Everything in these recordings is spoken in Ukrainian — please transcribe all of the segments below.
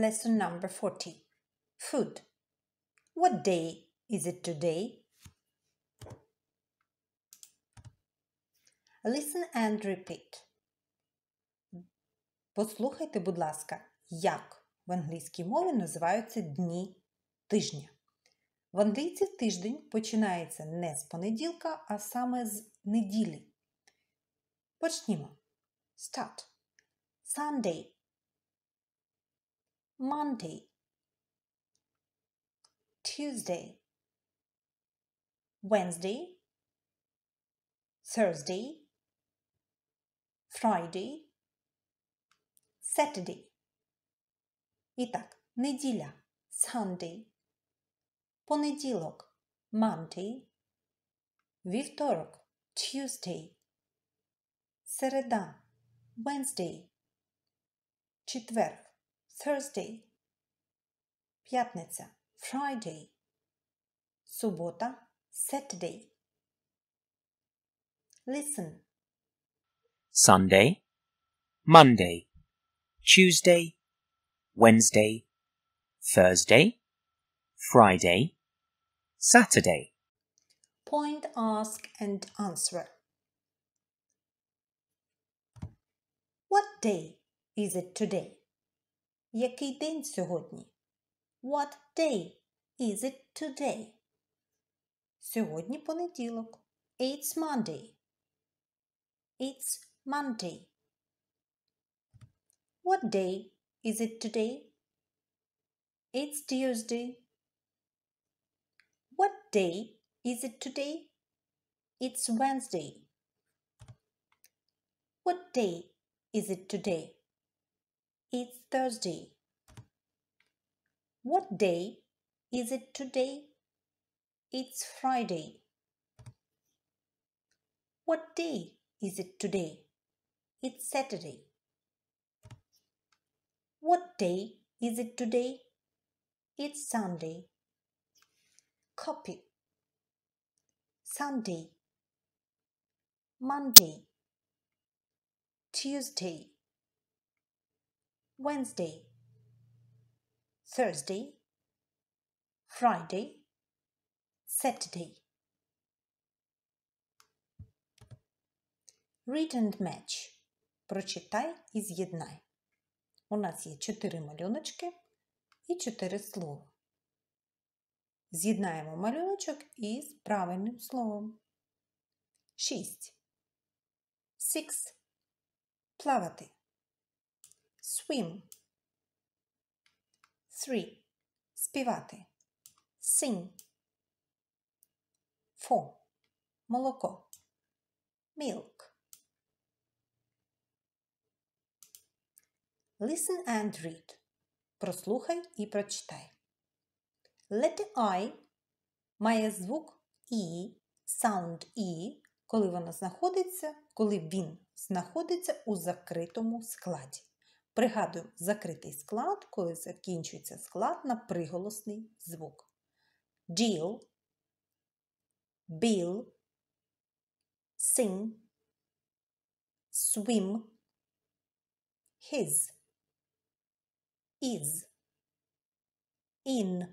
Lesson number 40 Food. What day is it today? Listen and repeat. Послухайте, будь ласка, як в англійській мові називаються дні тижня. В англійців тиждень починається не з понеділка, а саме з неділі. Почнімо. Start. Sunday. Monday. Tuesday. Wednesday. Thursday. Friday. Saturday. І так, неділя Sunday. Понеділок Monday. Вівторок Tuesday. Середа Wednesday. Четверг Thursday. П'ятниця Friday. Субота Saturday. Listen. Sunday, Monday, Tuesday, Wednesday, Thursday, Friday, Saturday. Point, ask, and answer. What day is it today? Який день сьогодні? What day is it today? Сьогодні понеділок. It's Monday. It's Monday. What day is it today? It's Tuesday. What day is it today? It's Wednesday. What day is it today? It's Thursday. What day is it today? It's Friday. What day is it today? It's Saturday. What day is it today? It's Sunday. Copy. Sunday. Monday. Tuesday. Wednesday. Thursday. Friday. Saturday. Read and match. Прочитай і з'єднай. У нас є чотири малюночки і чотири слова. З'єднаємо малюночок із правильним словом. Шість. Six. Плавати. Swim. Three. Співати. Sing. Four. Молоко. Milk. Listen and read. Прослухай і прочитай. Letter I має звук І, sound І, коли вона знаходиться, коли він знаходиться у закритому складі. Пригадуємо закритий склад, коли закінчується склад на приголосний звук. Deal, bill, sing, swim, his, is, in,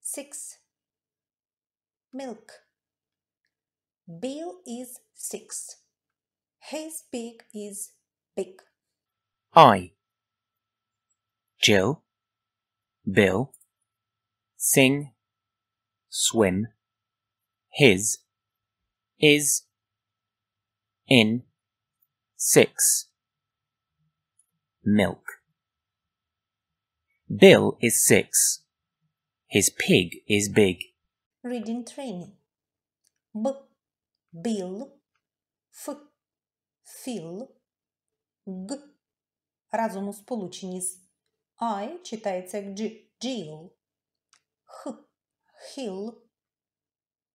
six, milk. Bill is six. His pig is big. I. Jill, Bill, sing, swim, his, is, in, six, milk. Bill is six. His pig is big. Reading training. B, bill, f, fill, г. Разом у сполученні з I читається як G, Jill. Х, hill,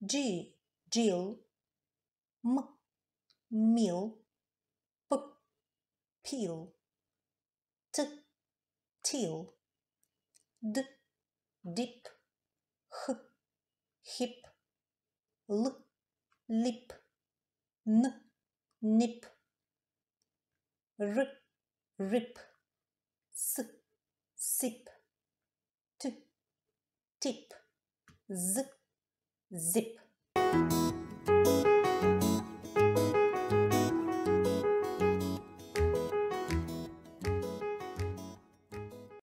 G, Jill, М, mill, П, peel, Т, till, Д, dip, Х, hip, Л, lip, Н, nip, Р, rip, s, sip, t, tip, z, zip.